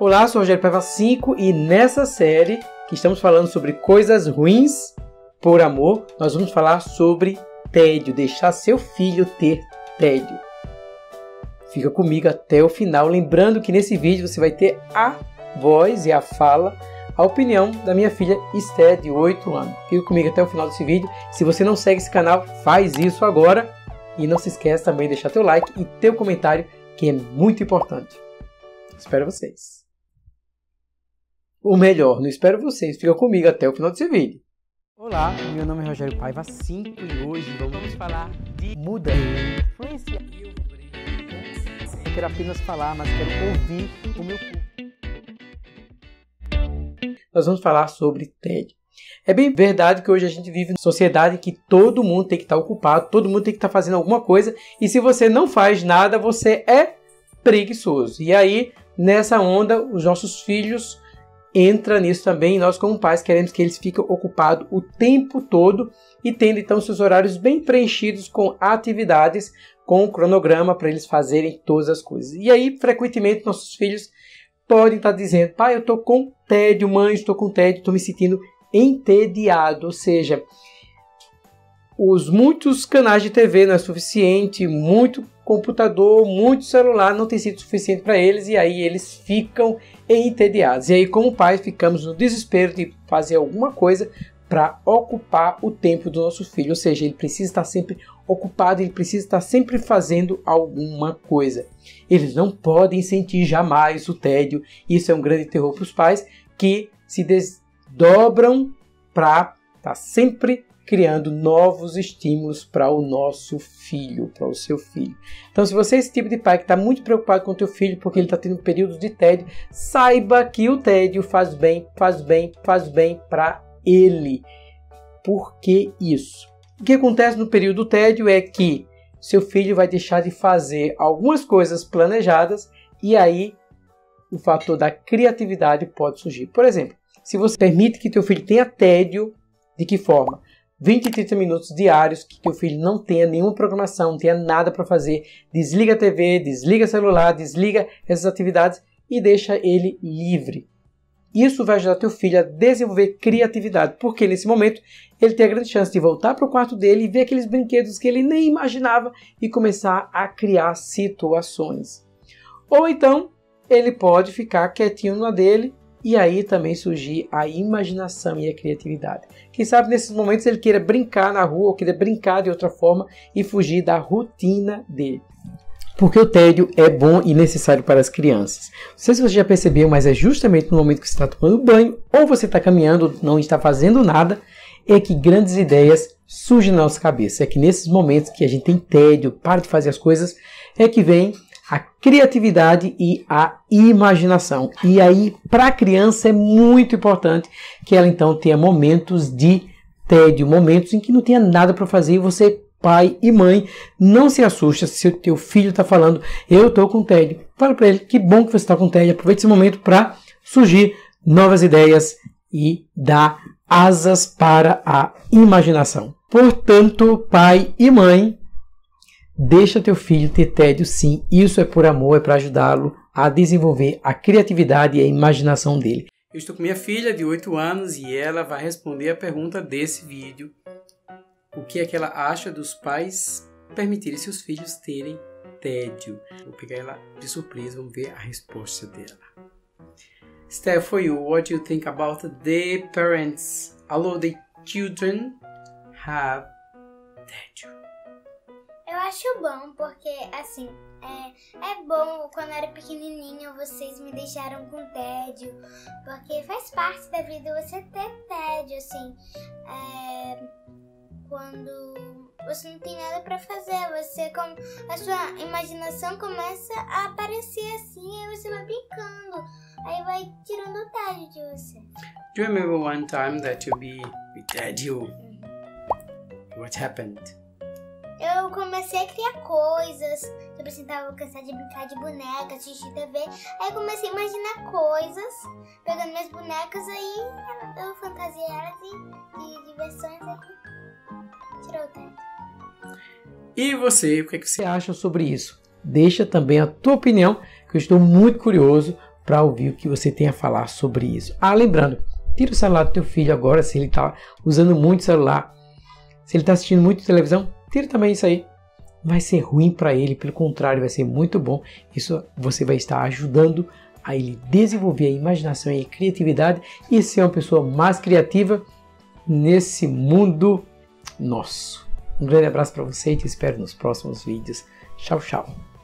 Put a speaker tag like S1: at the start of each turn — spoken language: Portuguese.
S1: Olá, sou o Rogério Paiva 5 e nessa série que estamos falando sobre coisas ruins por amor, nós vamos falar sobre tédio, deixar seu filho ter tédio. Fica comigo até o final, lembrando que nesse vídeo você vai ter a voz e a fala, a opinião da minha filha Esther, de 8 anos. Fica comigo até o final desse vídeo. Se você não segue esse canal, faz isso agora. E não se esqueça também de deixar teu like e teu comentário, que é muito importante. Espero vocês. Ou melhor, não espero vocês, fica comigo até o final desse vídeo. Olá, meu nome é Rogério Paiva 5 e hoje vamos falar de muda, influência. Eu quero apenas falar, mas quero ouvir o meu público. Nós vamos falar sobre tédio. É bem verdade que hoje a gente vive em sociedade em que todo mundo tem que estar ocupado, todo mundo tem que estar fazendo alguma coisa, e se você não faz nada, você é preguiçoso. E aí, nessa onda, os nossos filhos entra nisso também. Nós, como pais, queremos que eles fiquem ocupados o tempo todo e tendo então seus horários bem preenchidos com atividades, com o cronograma para eles fazerem todas as coisas. E aí, frequentemente, nossos filhos podem estar dizendo: pai, eu estou com tédio, mãe, estou com tédio, estou me sentindo entediado. Ou seja, os muitos canais de TV não é suficiente, muito computador, muito celular não tem sido suficiente para eles e aí eles ficam entediados. E aí, como pais, ficamos no desespero de fazer alguma coisa para ocupar o tempo do nosso filho, ou seja, ele precisa estar sempre ocupado, ele precisa estar sempre fazendo alguma coisa. Eles não podem sentir jamais o tédio. Isso é um grande terror para os pais que se desdobram para estar sempre criando novos estímulos para o nosso filho, para o seu filho. Então, se você é esse tipo de pai que está muito preocupado com o teu filho porque ele está tendo períodos de tédio, saiba que o tédio faz bem, faz bem, faz bem para ele. Por que isso? O que acontece no período do tédio é que seu filho vai deixar de fazer algumas coisas planejadas e aí o fator da criatividade pode surgir. Por exemplo, se você permite que teu filho tenha tédio, de que forma? 20 e 30 minutos diários que teu filho não tenha nenhuma programação, não tenha nada para fazer. Desliga a TV, desliga celular, desliga essas atividades e deixa ele livre. Isso vai ajudar teu filho a desenvolver criatividade, porque nesse momento ele tem a grande chance de voltar para o quarto dele e ver aqueles brinquedos que ele nem imaginava e começar a criar situações. Ou então ele pode ficar quietinho na dele e aí também surgir a imaginação e a criatividade. Quem sabe nesses momentos ele queira brincar na rua ou queira brincar de outra forma e fugir da rotina dele. Porque o tédio é bom e necessário para as crianças. Não sei se você já percebeu, mas é justamente no momento que você está tomando banho ou você está caminhando, não está fazendo nada, é que grandes ideias surgem na nossa cabeça. É que nesses momentos que a gente tem tédio, para de fazer as coisas, é que vem a criatividade e a imaginação. E aí, para a criança é muito importante que ela então tenha momentos de tédio, momentos em que não tenha nada para fazer e você, pai e mãe, não se assusta se o teu filho está falando, eu estou com tédio. Fala para ele, que bom que você está com tédio, aproveite esse momento para surgir novas ideias e dar asas para a imaginação. Portanto, pai e mãe, Deixa teu filho ter tédio sim, isso é por amor, é para ajudá-lo a desenvolver a criatividade e a imaginação dele. Eu estou com minha filha de 8 anos e ela vai responder a pergunta desse vídeo. O que é que ela acha dos pais permitirem seus filhos terem tédio? Vou pegar ela de surpresa, vamos ver a resposta dela. Steph, for you, what do you think about the parents although the children have tédio?
S2: Acho bom, porque assim, é, é bom quando eu era pequenininha vocês me deixaram com tédio, porque faz parte da vida você ter tédio, assim, é, quando você não tem nada para fazer, você com a sua imaginação começa a aparecer assim, aí você vai brincando, aí vai tirando o tédio de você.
S1: Do you remember one time that you be with tédio? What happened?
S2: Eu comecei a criar coisas. Tipo assim, tava cansada de brincar de boneca, assistir TV. Aí comecei a imaginar coisas, pegando minhas bonecas, aí eu fantasiei elas de diversões aí tirou o tempo.
S1: E você, o que, é que você acha sobre isso? Deixa também a tua opinião, que eu estou muito curioso para ouvir o que você tem a falar sobre isso. Ah, lembrando, tira o celular do teu filho agora, se ele está usando muito celular, se ele está assistindo muito televisão, tira também isso aí. Vai ser ruim para ele, pelo contrário, vai ser muito bom. Isso você vai estar ajudando a ele desenvolver a imaginação e a criatividade e ser uma pessoa mais criativa nesse mundo nosso. Um grande abraço para você e te espero nos próximos vídeos. Tchau, tchau.